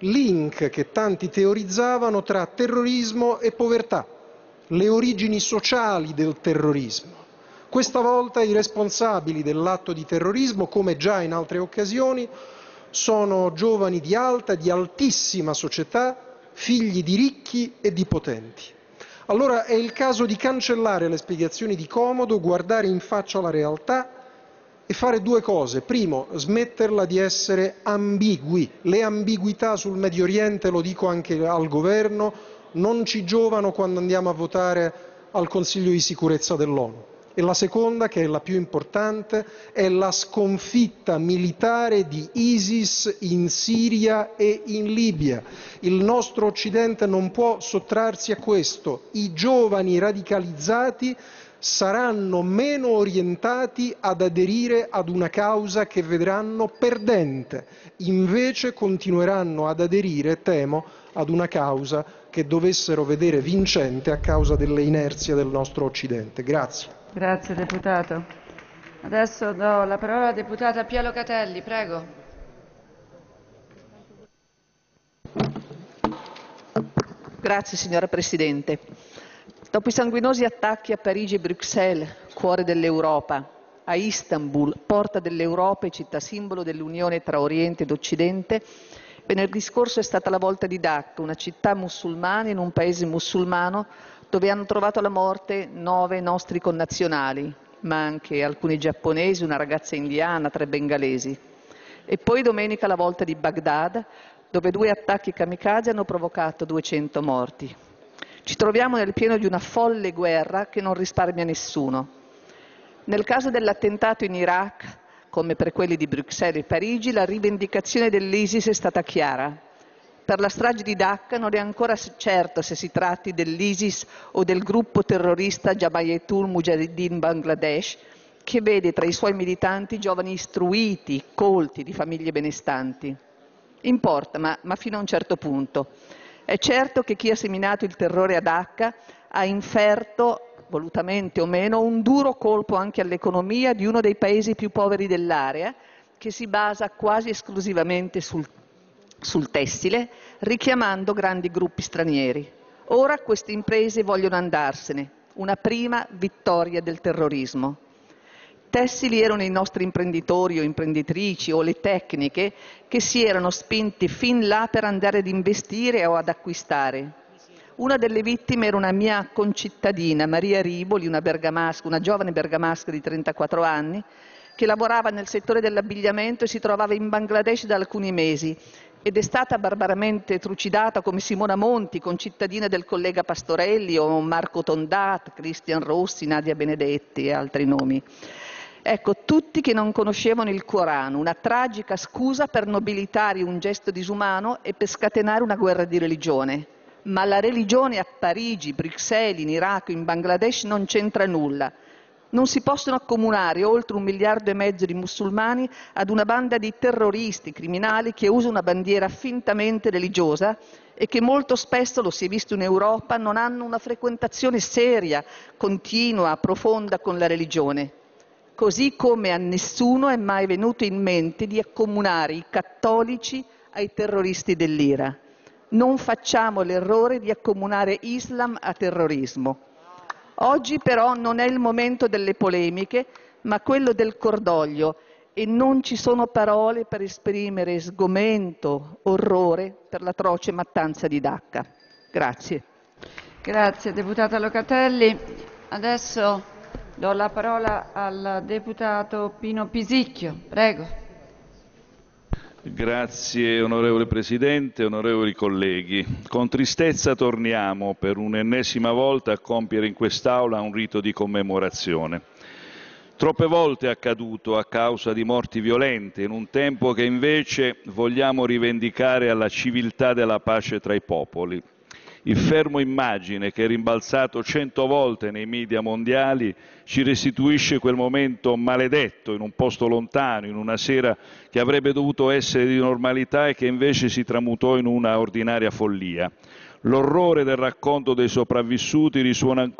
link che tanti teorizzavano tra terrorismo e povertà, le origini sociali del terrorismo. Questa volta i responsabili dell'atto di terrorismo, come già in altre occasioni, sono giovani di alta, di altissima società, figli di ricchi e di potenti. Allora è il caso di cancellare le spiegazioni di comodo, guardare in faccia la realtà e fare due cose. Primo, smetterla di essere ambigui. Le ambiguità sul Medio Oriente, lo dico anche al governo, non ci giovano quando andiamo a votare al Consiglio di sicurezza dell'ONU. E la seconda, che è la più importante, è la sconfitta militare di ISIS in Siria e in Libia. Il nostro Occidente non può sottrarsi a questo. I giovani radicalizzati saranno meno orientati ad aderire ad una causa che vedranno perdente, invece continueranno ad aderire, temo, ad una causa che dovessero vedere vincente a causa delle inerzie del nostro Occidente. Grazie. Grazie deputato. Adesso do la parola alla deputata Pia Locatelli, prego. Grazie signora Presidente. Dopo i sanguinosi attacchi a Parigi e Bruxelles, cuore dell'Europa, a Istanbul, porta dell'Europa e città simbolo dell'unione tra Oriente ed Occidente, venerdì scorso è stata la volta di Dhaka, una città musulmana in un paese musulmano dove hanno trovato la morte nove nostri connazionali, ma anche alcuni giapponesi, una ragazza indiana, tre bengalesi. E poi domenica la volta di Baghdad, dove due attacchi kamikaze hanno provocato 200 morti. Ci troviamo nel pieno di una folle guerra che non risparmia nessuno. Nel caso dell'attentato in Iraq, come per quelli di Bruxelles e Parigi, la rivendicazione dell'ISIS è stata chiara. Per la strage di Dhaka non è ancora certo se si tratti dell'ISIS o del gruppo terrorista Jamayatul Mujahideen Bangladesh, che vede tra i suoi militanti giovani istruiti, colti, di famiglie benestanti. Importa, ma, ma fino a un certo punto. È certo che chi ha seminato il terrore ad H ha inferto, volutamente o meno, un duro colpo anche all'economia di uno dei paesi più poveri dell'area, che si basa quasi esclusivamente sul, sul tessile, richiamando grandi gruppi stranieri. Ora queste imprese vogliono andarsene, una prima vittoria del terrorismo tessili erano i nostri imprenditori o imprenditrici o le tecniche che si erano spinti fin là per andare ad investire o ad acquistare. Una delle vittime era una mia concittadina, Maria Riboli, una, una giovane bergamasca di 34 anni, che lavorava nel settore dell'abbigliamento e si trovava in Bangladesh da alcuni mesi ed è stata barbaramente trucidata come Simona Monti, concittadina del collega Pastorelli o Marco Tondat, Cristian Rossi, Nadia Benedetti e altri nomi. Ecco, tutti che non conoscevano il Corano, una tragica scusa per nobilitare un gesto disumano e per scatenare una guerra di religione. Ma la religione a Parigi, Bruxelles, in Iraq, in Bangladesh non c'entra nulla. Non si possono accomunare oltre un miliardo e mezzo di musulmani ad una banda di terroristi criminali che usa una bandiera fintamente religiosa e che molto spesso, lo si è visto in Europa, non hanno una frequentazione seria, continua, profonda con la religione così come a nessuno è mai venuto in mente di accomunare i cattolici ai terroristi dell'IRA. Non facciamo l'errore di accomunare Islam a terrorismo. Oggi però non è il momento delle polemiche, ma quello del cordoglio e non ci sono parole per esprimere sgomento, orrore per l'atroce mattanza di Dacca. Grazie. Grazie, deputata Locatelli. Adesso Do la parola al deputato Pino Pisicchio. Prego. Grazie onorevole Presidente, onorevoli colleghi. Con tristezza torniamo per un'ennesima volta a compiere in quest'Aula un rito di commemorazione. Troppe volte è accaduto a causa di morti violente, in un tempo che invece vogliamo rivendicare alla civiltà della pace tra i popoli. Il fermo immagine che è rimbalzato cento volte nei media mondiali ci restituisce quel momento maledetto in un posto lontano, in una sera che avrebbe dovuto essere di normalità e che invece si tramutò in una ordinaria follia. L'orrore del racconto dei sopravvissuti risuona ancora